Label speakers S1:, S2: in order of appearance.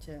S1: to